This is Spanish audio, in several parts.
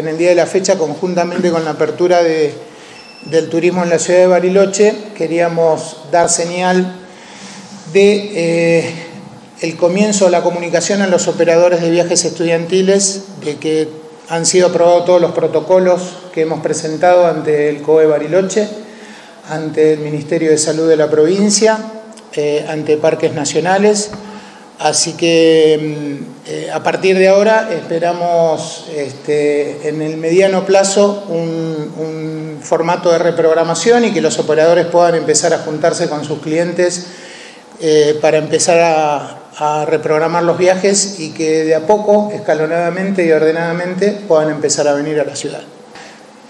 en el día de la fecha, conjuntamente con la apertura de, del turismo en la ciudad de Bariloche, queríamos dar señal de eh, el comienzo de la comunicación a los operadores de viajes estudiantiles, de que han sido aprobados todos los protocolos que hemos presentado ante el COE Bariloche, ante el Ministerio de Salud de la provincia, eh, ante parques nacionales. Así que mm, eh, a partir de ahora esperamos este, en el mediano plazo un, formato de reprogramación y que los operadores puedan empezar a juntarse con sus clientes eh, para empezar a, reprogramar los viajes y que de a poco, escalonadamente y ordenadamente, puedan empezar a venir a la ciudad.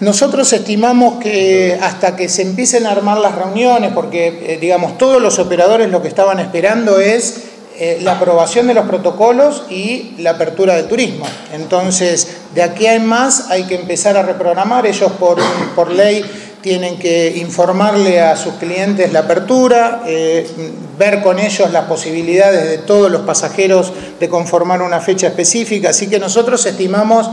Nosotros estimamos que hasta que se empiecen a armar las reuniones, porque eh, digamos todos los operadores lo que estaban esperando es eh, la aprobación de los protocolos y la apertura del turismo. Entonces, de aquí en más hay que empezar a reprogramar. Ellos por, por ley tienen que informarle a sus clientes la apertura, eh, ver con ellos las posibilidades de todos los pasajeros de conformar una fecha específica. Así que nosotros estimamos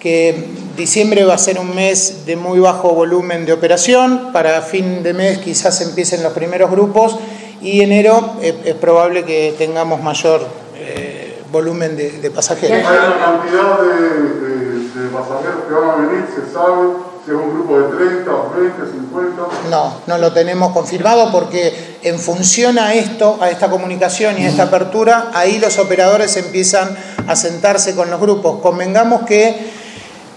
que diciembre va a ser un mes de muy bajo volumen de operación, para fin de mes quizás empiecen los primeros grupos y enero es, probable que tengamos mayor eh, volumen de, pasajeros. ¿Hay una cantidad de, de pasajeros que van a venir? ¿Se sabe? si es un grupo de 30, 20, 50. No, no lo tenemos confirmado porque en función a esto, a esta comunicación y a esta apertura, ahí los operadores empiezan a sentarse con los grupos. Convengamos que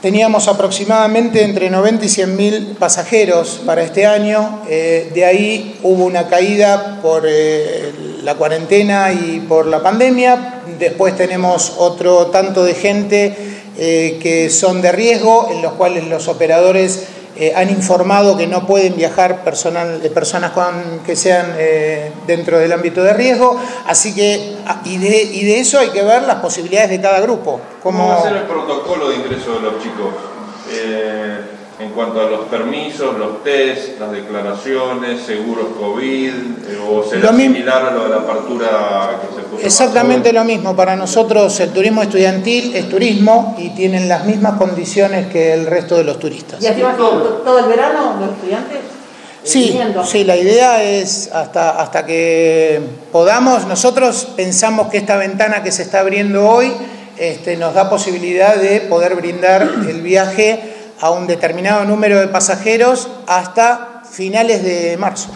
teníamos aproximadamente entre 90 y 100 mil pasajeros para este año, eh, de ahí hubo una caída por eh, la cuarentena y por la pandemia, después tenemos otro tanto de gente eh, que son de riesgo, en los cuales los operadores eh, han informado que no pueden viajar personal, eh, personas con, que sean dentro del ámbito de riesgo. Así que, ah, y de, y de, eso hay que ver las posibilidades de cada grupo. ¿Cómo, va a ser el protocolo de ingreso de los chicos? En cuanto a los permisos, los test, las declaraciones, seguros COVID, eh, o será similar a lo de la apertura que se puso Exactamente lo mismo. Para nosotros el turismo estudiantil es turismo y tienen las mismas condiciones que el resto de los turistas. ¿Y activan todo, todo el verano los estudiantes? Sí, sí, la idea es hasta, hasta que podamos, nosotros pensamos que esta ventana que se está abriendo hoy este, nos da posibilidad de poder brindar el viaje a un determinado número de pasajeros hasta finales de marzo.